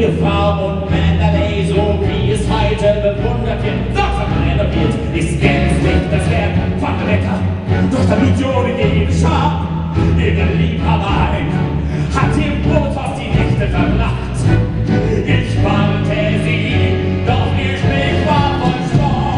Ehefrau und Männer, die so wie es heute bewundert wird, doch vermeiner wird, ist gänzlich das Werk von Rebecca. Doch damit sie ohne jede Scham ihre Liebhaberin hat ihr Brot auf die Nächte verbracht. Ich wandte sie, doch ihr Sprich von Sport.